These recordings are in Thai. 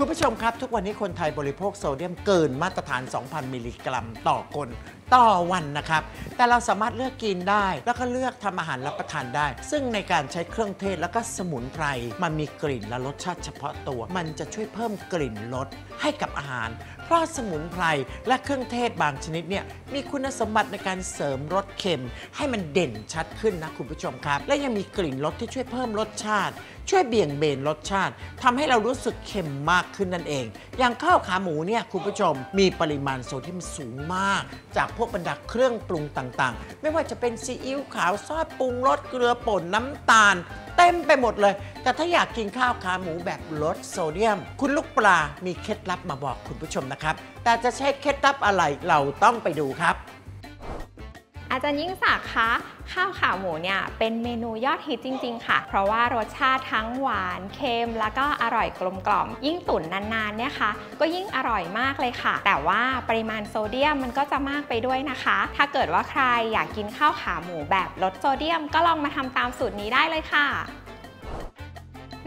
คุณผู้ชมครับ ทุกวันนี้คนไทยบริโภคโซเดียมเกินมาตรฐาน 2,000 มิลลิกรัมต่อคนต่อวันนะครับ แต่เราสามารถเลือกกินได้ แล้วก็เลือกทำอาหารรับประทานได้ ซึ่งในการใช้เครื่องเทศแล้วก็สมุนไพร มันมีกลิ่นและรสชาติเฉพาะตัว มันจะช่วยเพิ่มกลิ่นรสให้กับอาหาร เพราะสมุนไพรและเครื่องเทศบางชนิดเนี่ยมีคุณสมบัติในการเสริมรสเค็ม ให้มันเด่นชัดขึ้นนะคุณผู้ชมครับ และยังมีกลิ่นรสที่ช่วยเพิ่มรสชาติ ช่วยเบี่ยงเบนรสชาติทำให้เรารู้สึกเค็มมากขึ้นนั่นเอง อย่างข้าวขาหมูเนี่ยคุณผู้ชมมีปริมาณโซเดียมสูงมาก จากพวกบรรดาเครื่องปรุงต่างๆ ไม่ว่าจะเป็นซีอิ๊วขาวซอสปรุงรสเกลือป่นน้ำตาลเต็มไปหมดเลย แต่ถ้าอยากกินข้าวขาหมูแบบลดโซเดียม คุณลูกปลามีเคล็ดลับมาบอกคุณผู้ชมนะครับ แต่จะใช้เคล็ดลับอะไรเราต้องไปดูครับ อาจารย์ยิ่งศักดิ์คะข้าวขาหมูเนี่ยเป็นเมนูยอดฮิตจริง ๆ ค่ะ เพราะว่ารสชาติทั้งหวานเค็มแล้วก็อร่อยกลมกล่อม ยิ่งตุ๋นนานๆเนี่ยค่ะก็ยิ่งอร่อยมากเลยค่ะ แต่ว่าปริมาณโซเดียมมันก็จะมากไปด้วยนะคะ ถ้าเกิดว่าใครอยากกินข้าวขาหมูแบบลดโซเดียม ก็ลองมาทำตามสูตรนี้ได้เลยค่ะ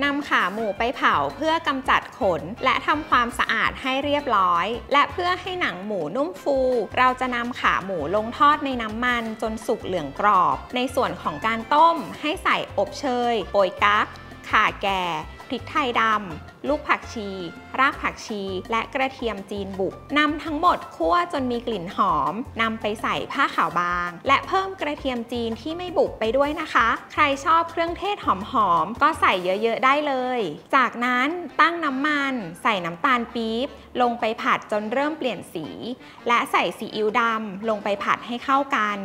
นำขาหมูไปเผาเพื่อกำจัดขน และทำความสะอาดให้เรียบร้อย และเพื่อให้หนังหมูนุ่มฟู เราจะนำขาหมูลงทอดในน้ำมันจนสุกเหลืองกรอบ ในส่วนของการต้มให้ใส่อบเชยโปยกั๊กข่าแก่ พริกไทยดำ ลูกผักชี รากผักชี และกระเทียมจีนบุกนำทั้งหมดคั่วจนมีกลิ่นหอมนำไปใส่ผ้าขาวบาง และเพิ่มกระเทียมจีนที่ไม่บุกไปด้วยนะคะ ใครชอบเครื่องเทศหอมๆก็ใส่เยอะๆได้เลย จากนั้นตั้งน้ำมัน ใส่น้ำตาลปี๊บลงไปผัดจนเริ่มเปลี่ยนสี และใส่ซีอิ๊วดำลงไปผัดให้เข้ากัน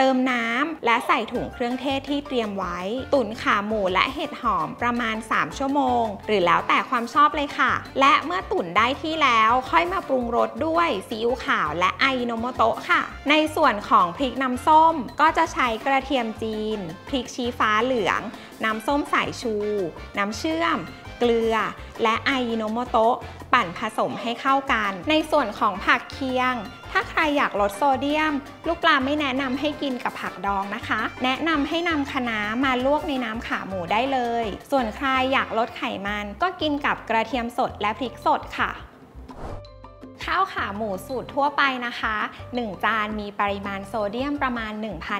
เติมน้ำและใส่ถุงเครื่องเทศที่เตรียมไว้ ตุ๋นขาหมูและเห็ดหอมประมาณ 3 ชั่วโมง หรือแล้วแต่ความชอบเลยค่ะ และเมื่อตุ๋นได้ที่แล้วค่อยมาปรุงรสด้วยซีอิ๊วขาวและไอโนโมโตะค่ะ ในส่วนของพริกน้ำส้มก็จะใช้กระเทียมจีน พริกชี้ฟ้าเหลือง น้ำส้มสายชู น้ำเชื่อม เกลือ และไอโนโมโตะปั่นผสมให้เข้ากัน ในส่วนของผักเคียง ถ้าใครอยากลดโซเดียม ลูกปลาไม่แนะนำให้กินกับผักดองนะคะ แนะนำให้นำคะน้ามาลวกในน้ำขาหมูได้เลย ส่วนใครอยากลดไขมัน ก็กินกับกระเทียมสดและพริกสดค่ะ ข้าวขาหมูสูตรทั่วไปนะคะ 1 จานมีปริมาณโซเดียมประมาณ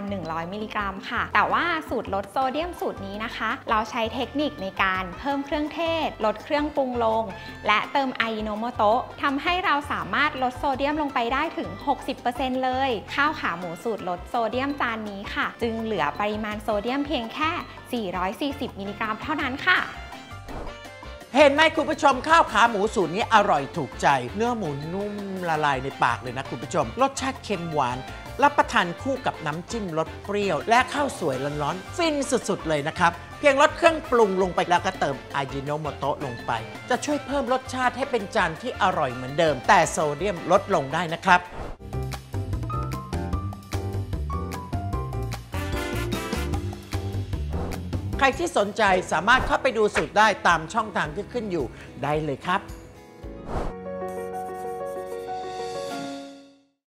1,100 มิลลิกรัมค่ะ แต่ว่าสูตรลดโซเดียมสูตรนี้นะคะ เราใช้เทคนิคในการเพิ่มเครื่องเทศ ลดเครื่องปรุงลง และเติมอายิโนะโมะโต๊ะทำให้เราสามารถลดโซเดียมลงไปได้ถึง 60%เลย ข้าวขาหมูสูตรลดโซเดียมจานนี้ค่ะ จึงเหลือปริมาณโซเดียมเพียงแค่ 440 มิลลิกรัมเท่านั้นค่ะ เห็นไหมคุณผู้ชมข้าวขาหมูสูตรนี้อร่อยถูกใจ เนื้อหมูนุ่มละลายในปากเลยนะคุณผู้ชม รสชาติเค็มหวาน รับประทานคู่กับน้ำจิ้มรสเปรี้ยว และข้าวสวยร้อนๆฟินสุดๆเลยนะครับ เพียงลดเครื่องปรุงลงไปแล้วก็เติมอาจิโนโมโตะลงไป จะช่วยเพิ่มรสชาติให้เป็นจานที่อร่อยเหมือนเดิม แต่โซเดียมลดลงได้นะครับ ใครที่สนใจสามารถเข้าไปดูสูตรได้ตามช่องทางที่ขึ้นอยู่ได้เลยครับ